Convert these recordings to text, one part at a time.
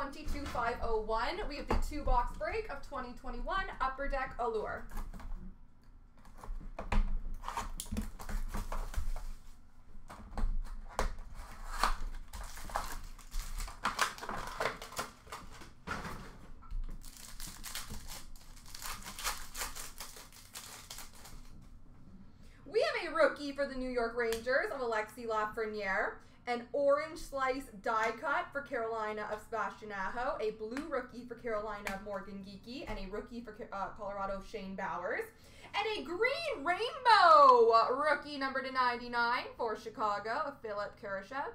22501. We have the two box break of 2021 Upper Deck Allure. We have a rookie for the New York Rangers of Alexi Lafreniere, an orange slice die cut for Carolina of Sebastian Aho, a blue rookie for Carolina of Morgan Geekie, and a rookie for uh, Colorado of Shane Bowers, and a green rainbow rookie number to 99 for Chicago of Philipp Kurashev.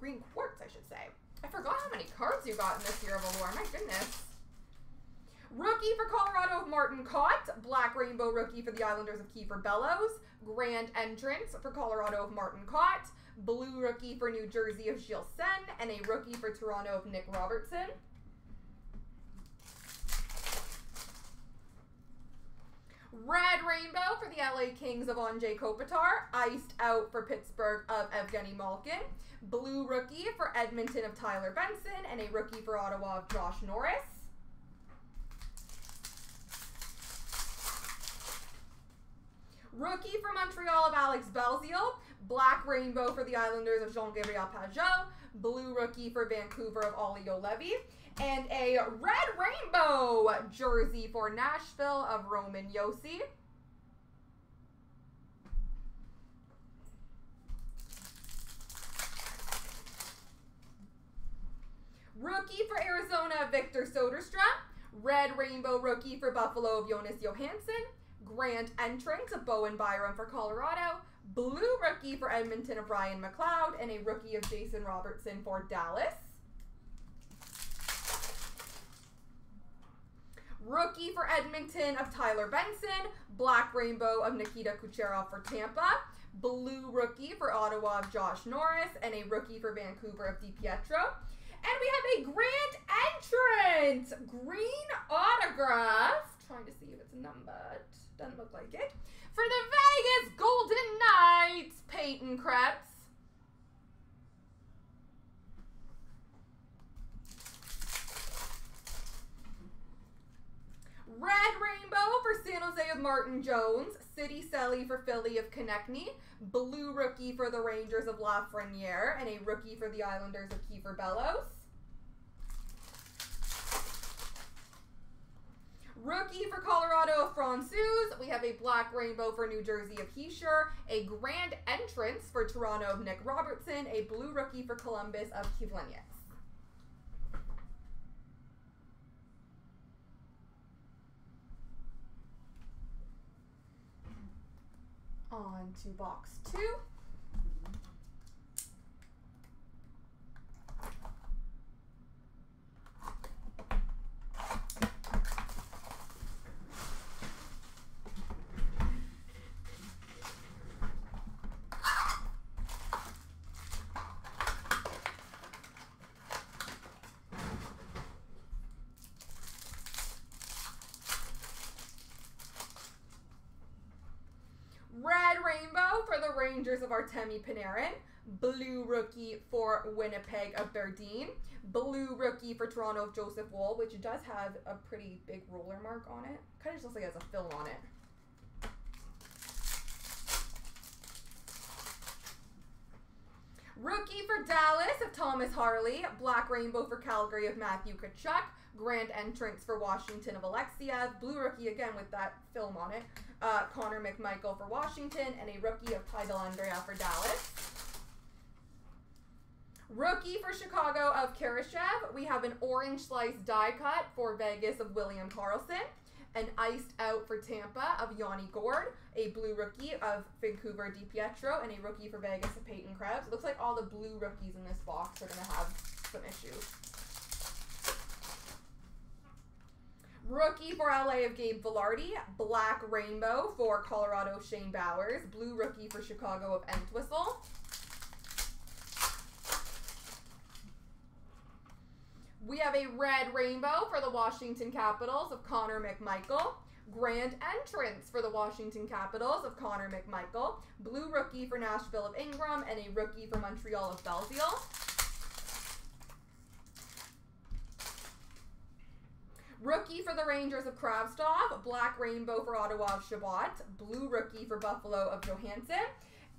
Green quartz, I should say. I forgot how many cards you got in this year of Allure. My goodness. Rookie for Colorado of Martin Kaut. Black Rainbow rookie for the Islanders of Kiefer Bellows. Grand Entrance for Colorado of Martin Kaut. Blue rookie for New Jersey of Gilles Senn. And a rookie for Toronto of Nick Robertson. Red Rainbow for the LA Kings of Anze Kopitar. Iced out for Pittsburgh of Evgeny Malkin. Blue rookie for Edmonton of Tyler Benson. And a rookie for Ottawa of Josh Norris. Rookie for Montreal of Alex Belzile. Black Rainbow for the Islanders of Jean-Gabriel Pageau. Blue Rookie for Vancouver of Olli Juolevi. And a Red Rainbow jersey for Nashville of Roman Josi. Rookie for Arizona, Victor Soderstrom. Red Rainbow Rookie for Buffalo of Jonas Johansson. Grand Entrance of Bowen Byram for Colorado. Blue Rookie for Edmonton of Ryan McLeod. And a Rookie of Jason Robertson for Dallas. Rookie for Edmonton of Tyler Benson. Black Rainbow of Nikita Kucherov for Tampa. Blue Rookie for Ottawa of Josh Norris. And a Rookie for Vancouver of DiPietro. And we have a grand entrance green autograph. Trying to see if it's numbered. Doesn't look like it. For the Vegas Golden Knights, Peyton Krebs. Red Rainbow for San Jose of Martin Jones. City Selly for Philly of Konecny. Blue Rookie for the Rangers of Lafreniere. And a Rookie for the Islanders of Kiefer Bellows. Rookie for Colorado of Francouz. We have a Black Rainbow for New Jersey of Hischier. A Grand Entrance for Toronto of Nick Robertson. A Blue Rookie for Columbus of Kivlenieks. On to box two. Red Rainbow for the Rangers of Artemi Panarin. Blue Rookie for Winnipeg of Berdin. Blue Rookie for Toronto of Joseph Woll, which does have a pretty big roller mark on it. Kind of just looks like it has a film on it. Rookie for Dallas of Thomas Harley. Black Rainbow for Calgary of Matthew Tkachuk. Grand Entrance for Washington of Alexeyev. Blue Rookie again with that film on it. Uh, Connor McMichael for Washington. And a Rookie of Ty Dellandrea for Dallas. Rookie for Chicago of Kurashev. We have an orange slice die cut for Vegas of William Karlsson. An iced out for Tampa of Yanni Gourde. A blue rookie of Vancouver DiPietro. And a rookie for Vegas of Peyton Krebs. It looks like all the blue rookies in this box are going to have some issues. Rookie for LA of Gabe Vilardi. Black Rainbow for Colorado Shane Bowers. Blue Rookie for Chicago of Entwistle. We have a red rainbow for the Washington Capitals of Connor McMichael. Grand entrance for the Washington Capitals of Connor McMichael. Blue rookie for Nashville of Ingram and a rookie for Montreal of Belzile. Rookie for the Rangers of Kravtsov. Black Rainbow for Ottawa of Chabot. Blue Rookie for Buffalo of Johansson.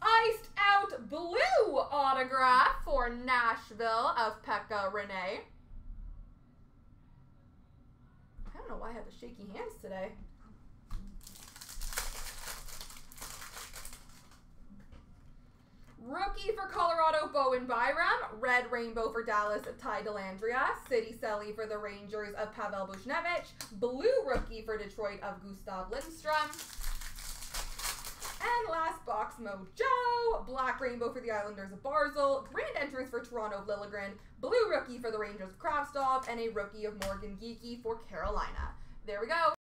Iced out blue autograph for Nashville of Pekka Rinne. I have the shaky hands today. Rookie for Colorado, Bowen Byram. Red Rainbow for Dallas, Ty Dellandrea. City Selly for the Rangers of Pavel Buchnevich. Blue Rookie for Detroit of Gustav Lindstrom. And last box, Mojo. Black Rainbow for the Islanders of Barzal. Grand Entrance for Toronto of Liljegren. Blue Rookie for the Rangers of Kravtsov. And a Rookie of Morgan Geekie for Carolina. There we go.